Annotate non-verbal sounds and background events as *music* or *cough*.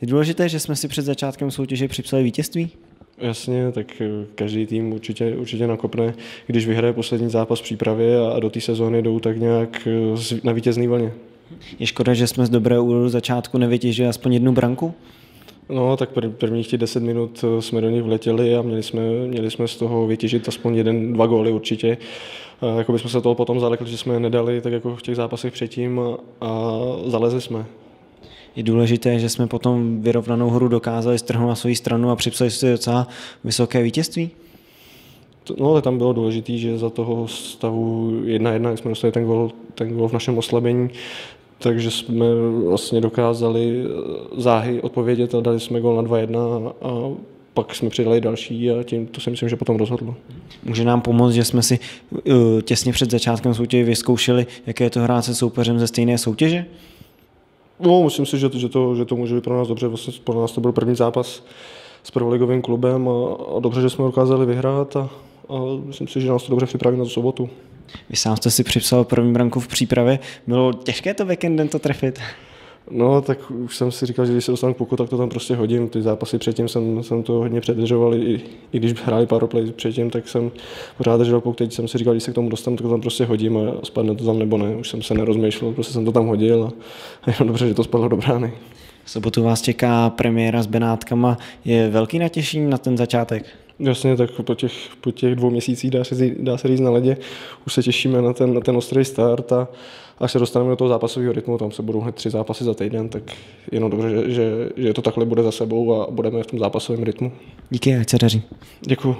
Je důležité, že jsme si před začátkem soutěže připsali vítězství? Jasně, tak eh, každý tým určitě, určitě nakopne, když vyhraje poslední zápas v přípravě a do té sezóny jdou tak nějak eh, na vítězný vlně. Je škoda, že jsme z dobrého úvodu začátku nevytěžili aspoň jednu branku? No, tak prvních těch 10 minut eh, jsme do nich vletěli a měli jsme, měli jsme z toho vytěžit aspoň jeden, dva góly určitě. A jako bychom se toho potom zalekli, že jsme nedali tak jako v těch zápasech předtím a, a zalezli jsme. Je důležité, že jsme potom vyrovnanou hru dokázali strhnout na svou stranu a připsali si docela vysoké vítězství? No, ale tam bylo důležité, že za toho stavu 1-1, jsme dostali ten gol, ten gol v našem oslabení, takže jsme vlastně dokázali záhy odpovědět a dali jsme gol na 2-1 a pak jsme přidali další a tím to si myslím, že potom rozhodlo. Může nám pomoct, že jsme si uh, těsně před začátkem soutěže vyzkoušeli, jaké je to hrát se soupeřem ze stejné soutěže? No, myslím si, že to, že to, že to může být pro nás dobře. Vlastně pro nás to byl první zápas s prvoligovým klubem a, a dobře, že jsme dokázali vyhrát a, a myslím si, že nás to dobře připraví na sobotu. Vy sám jste si připsal první branku v přípravě. Bylo těžké to víkendem to trefit? No, tak už jsem si říkal, že když se dostanu k puku, tak to tam prostě hodím. Ty zápasy předtím jsem, jsem to hodně předržoval, i, i když hráli powerplay předtím, tak jsem pořád držel puk. Teď jsem si říkal, když se k tomu dostanu, tak to tam prostě hodím a spadne to tam nebo ne. Už jsem se nerozmýšlel, prostě jsem to tam hodil a, *laughs* a jenom dobře, že to spadlo do brány. V sobotu vás čeká premiéra s Benátkama. Je velký natěšení na ten začátek? Jasně, tak po těch, po těch dvou měsících dá se, dá se říct na ledě, už se těšíme na ten, na ten ostrý start a až se dostaneme do toho zápasového rytmu, tam se budou hned tři zápasy za týden, tak jenom dobře, že, že, že to takhle bude za sebou a budeme v tom zápasovém rytmu. Díky, ať se daří. Děkuji.